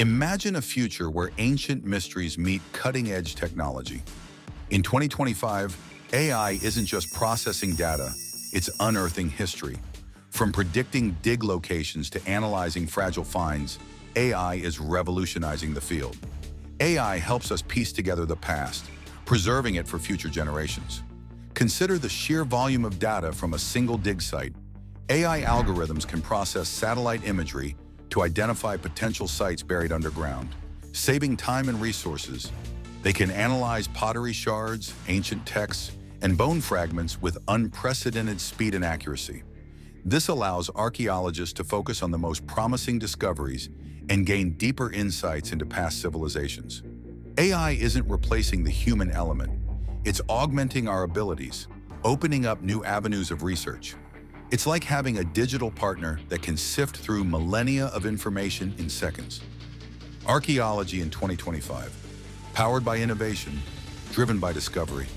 Imagine a future where ancient mysteries meet cutting-edge technology. In 2025, AI isn't just processing data, it's unearthing history. From predicting dig locations to analyzing fragile finds, AI is revolutionizing the field. AI helps us piece together the past, preserving it for future generations. Consider the sheer volume of data from a single dig site. AI algorithms can process satellite imagery to identify potential sites buried underground, saving time and resources. They can analyze pottery shards, ancient texts, and bone fragments with unprecedented speed and accuracy. This allows archaeologists to focus on the most promising discoveries and gain deeper insights into past civilizations. AI isn't replacing the human element. It's augmenting our abilities, opening up new avenues of research. It's like having a digital partner that can sift through millennia of information in seconds. Archaeology in 2025, powered by innovation, driven by discovery.